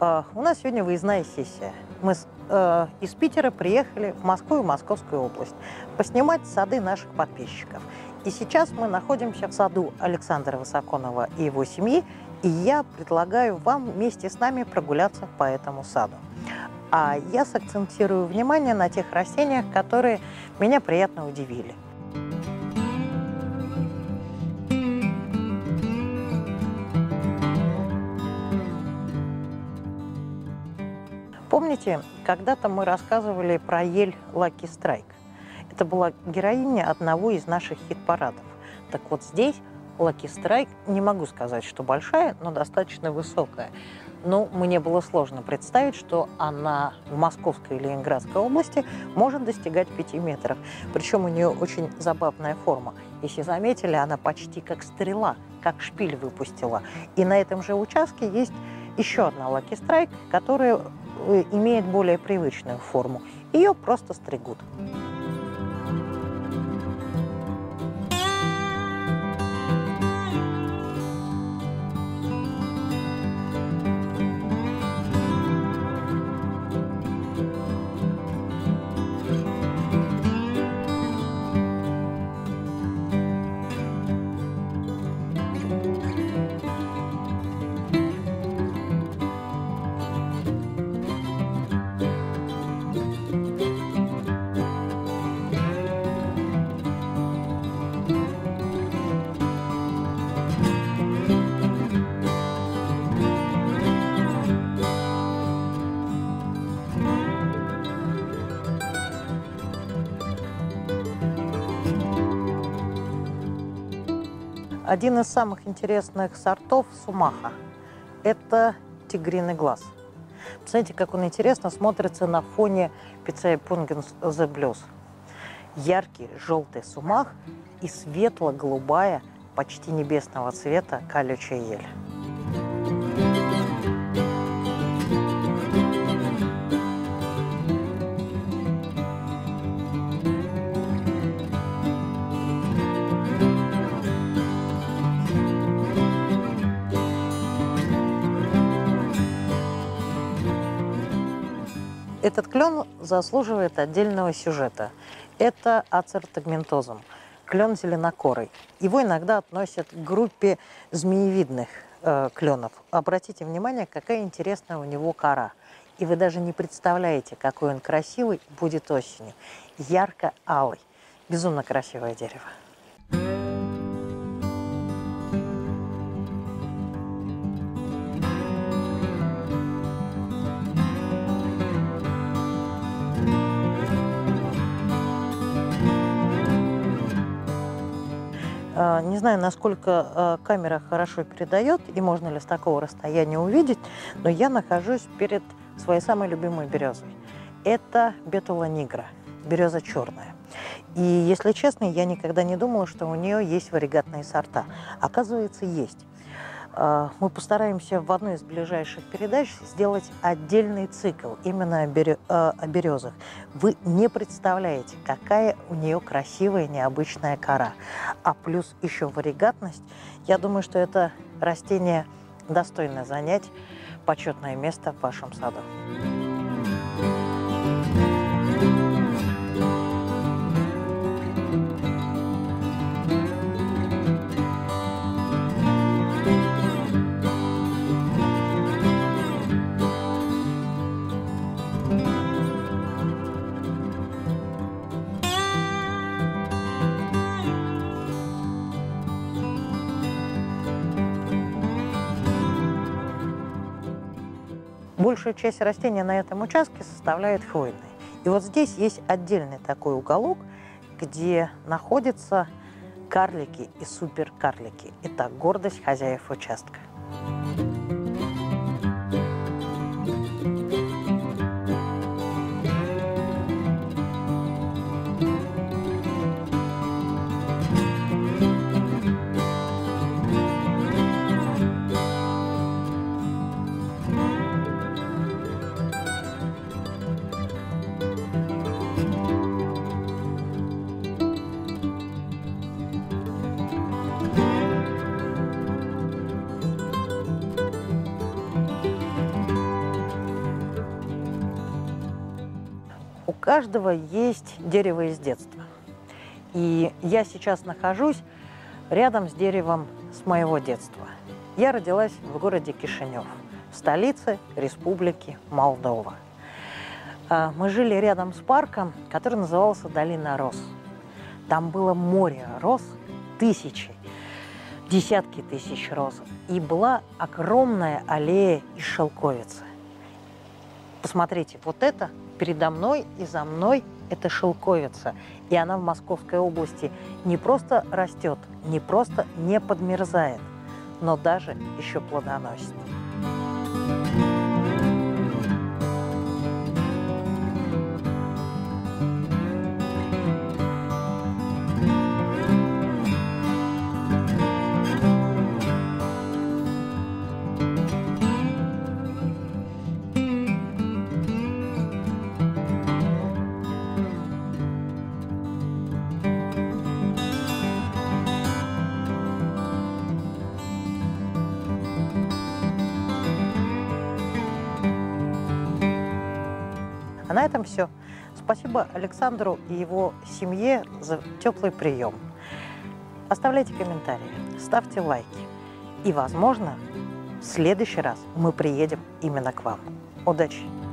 А, у нас сегодня выездная сессия. Мы с, э, из Питера приехали в Москву и Московскую область поснимать сады наших подписчиков. И сейчас мы находимся в саду Александра Высоконова и его семьи, и я предлагаю вам вместе с нами прогуляться по этому саду. А я сакцентирую внимание на тех растениях, которые меня приятно удивили. Помните, когда-то мы рассказывали про ель Лаки Страйк? Это была героиня одного из наших хит-парадов. Так вот здесь Лаки Страйк, не могу сказать, что большая, но достаточно высокая. Но мне было сложно представить, что она в Московской или Ленинградской области может достигать 5 метров. Причем у нее очень забавная форма. Если заметили, она почти как стрела, как шпиль выпустила. И на этом же участке есть еще одна Lucky Strike, которая имеет более привычную форму. Ее просто стригут. Один из самых интересных сортов сумаха – это тигриный глаз. Посмотрите, как он интересно смотрится на фоне Пиццея Пунгенс The Blues. Яркий желтый сумах и светло-голубая, почти небесного цвета колючая ель. Этот клен заслуживает отдельного сюжета. Это ацертагментозум, клен зеленокорый. Его иногда относят к группе змеевидных э, кленов. Обратите внимание, какая интересная у него кора. И вы даже не представляете, какой он красивый будет осенью. Ярко-алый. Безумно красивое дерево. Не знаю, насколько а, камера хорошо передает и можно ли с такого расстояния увидеть, но я нахожусь перед своей самой любимой березой. Это бетула нигра, береза черная. И, если честно, я никогда не думала, что у нее есть варигатные сорта. Оказывается, есть. А, мы постараемся в одной из ближайших передач сделать отдельный цикл именно о березах. Вы не представляете, какая у нее красивая необычная кора. А плюс еще варигатность. Я думаю, что это растение достойно занять почетное место в вашем саду. Большую часть растения на этом участке составляет хвойные. И вот здесь есть отдельный такой уголок, где находятся карлики и суперкарлики. Это гордость хозяев участка. Каждого есть дерево из детства. И я сейчас нахожусь рядом с деревом с моего детства. Я родилась в городе Кишинев, в столице Республики Молдова. А, мы жили рядом с парком, который назывался Долина Рос. Там было море роз, тысячи, десятки тысяч роз. И была огромная аллея из шелковицы. Посмотрите, вот это передо мной и за мной это шелковица. И она в Московской области не просто растет, не просто не подмерзает, но даже еще плодоносит. А на этом все. Спасибо Александру и его семье за теплый прием. Оставляйте комментарии, ставьте лайки. И, возможно, в следующий раз мы приедем именно к вам. Удачи!